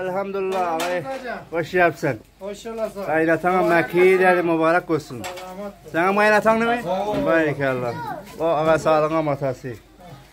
Elhamdülillah ağabey. Hoş yapsın. Hoş olasın. Gayratan Mekke'yi dedi mübarek olsun. Senin gayratan ne mi? Mübarek Allah. O ağa sağlığına matası.